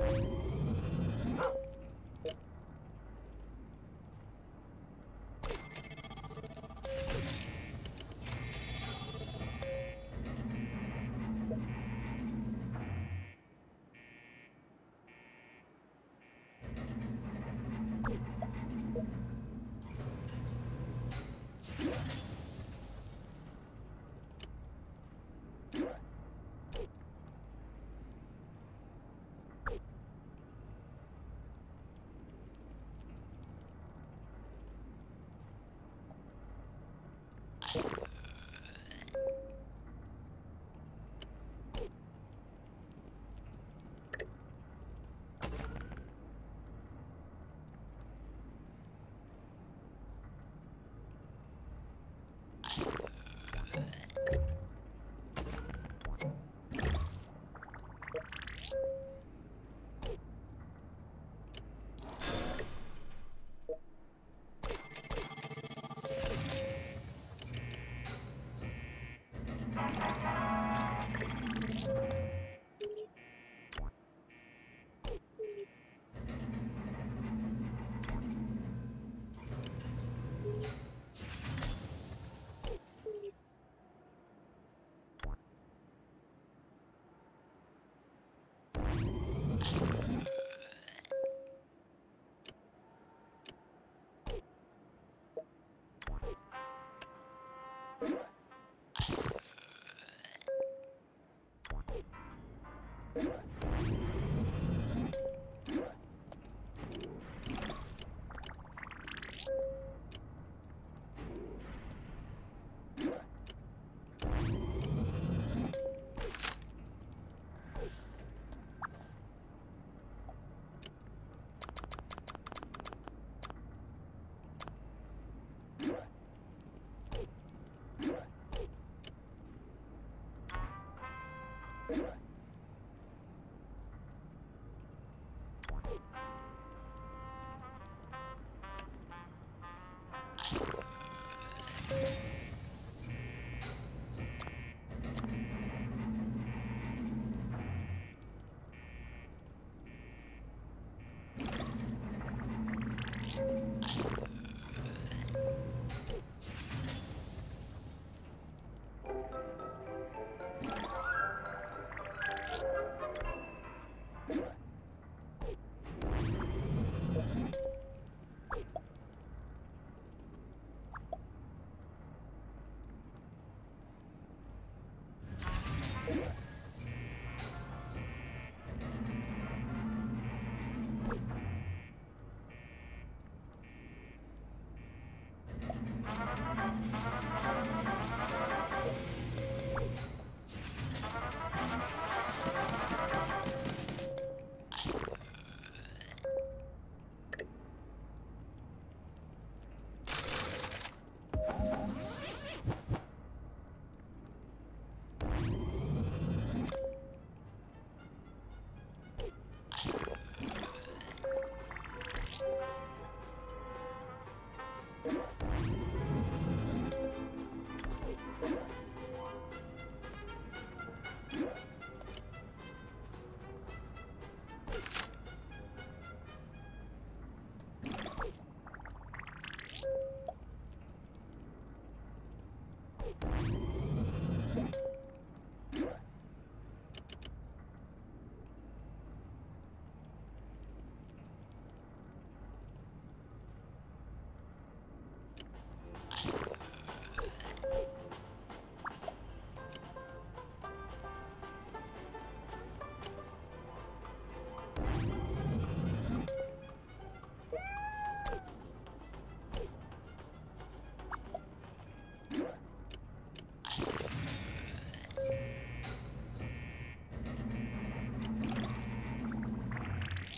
Yeah.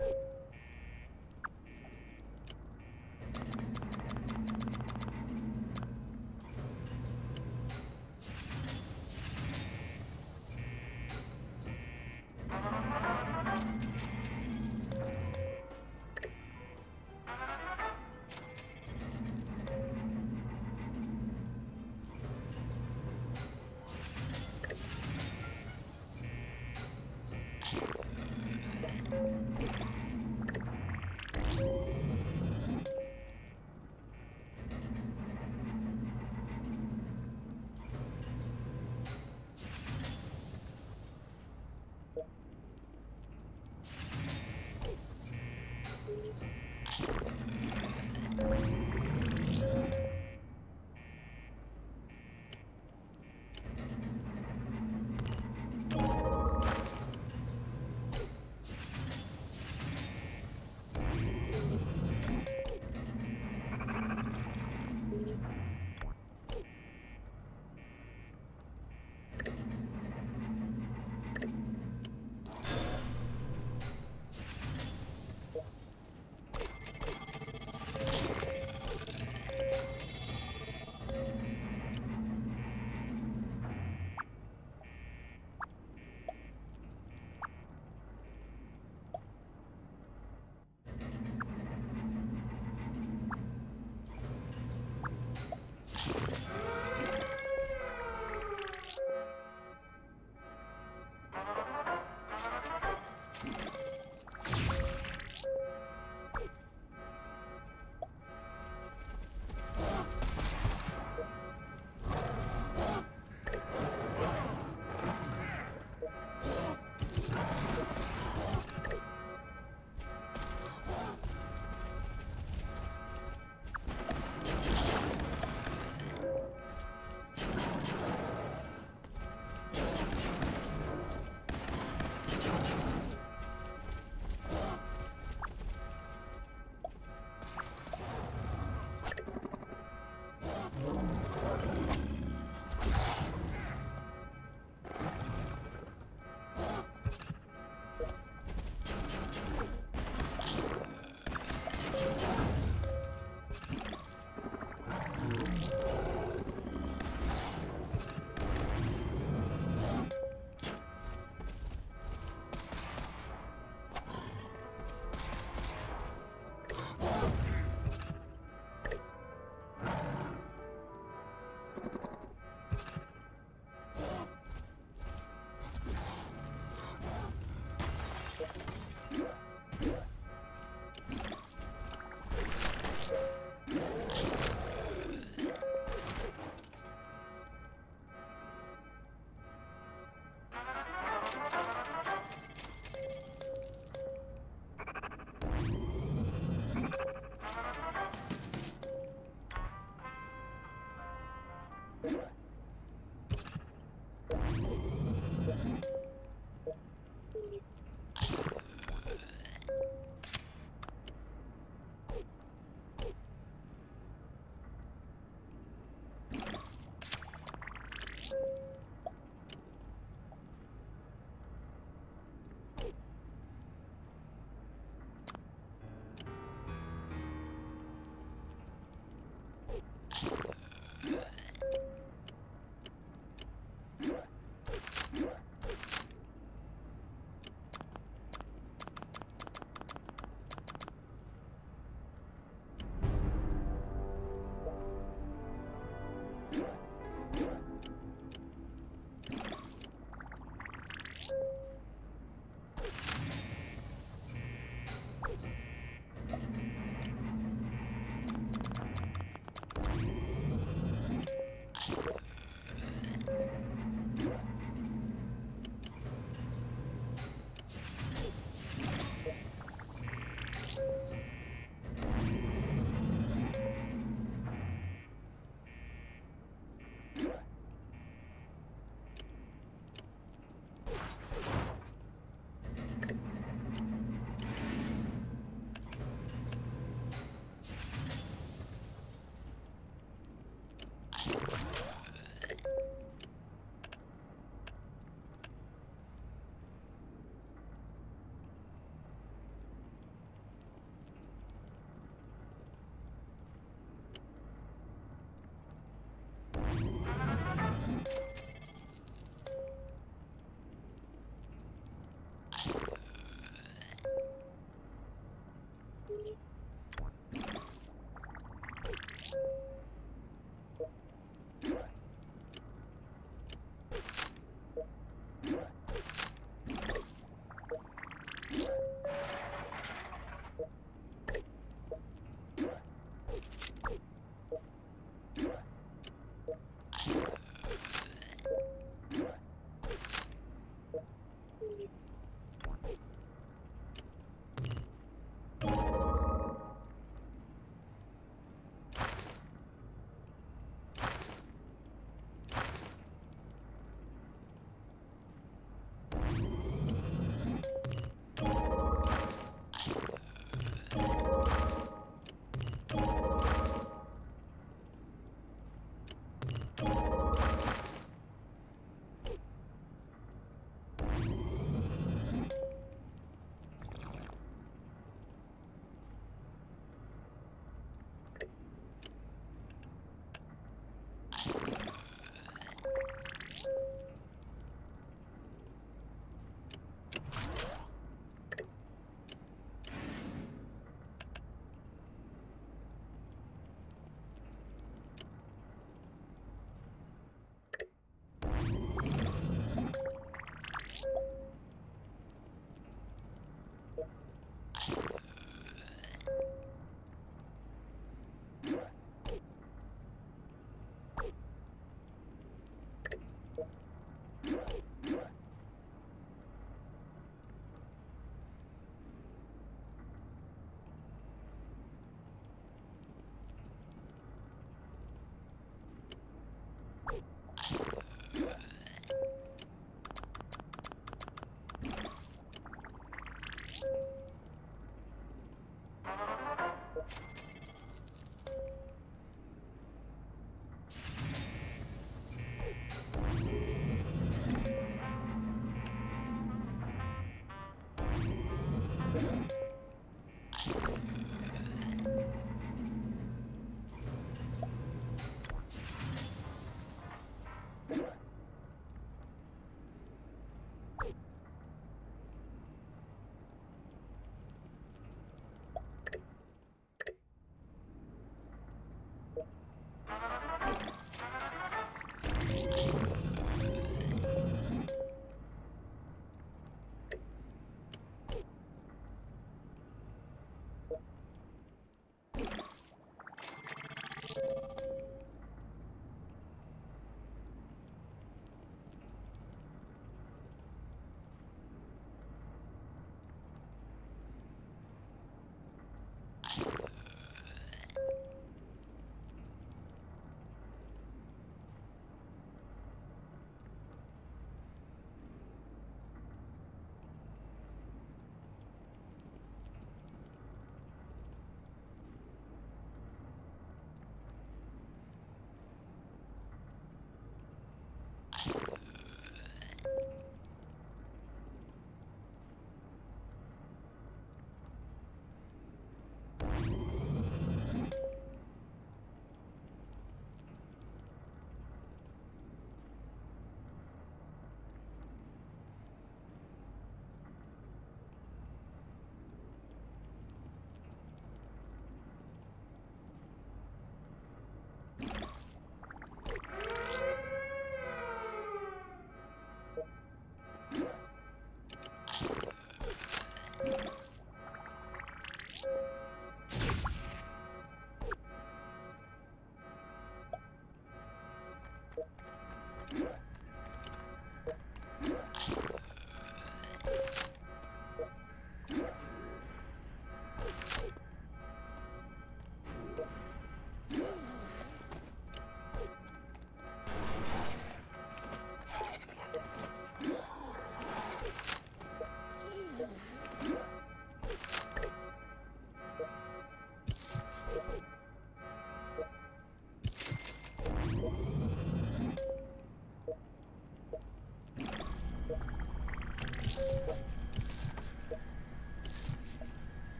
you you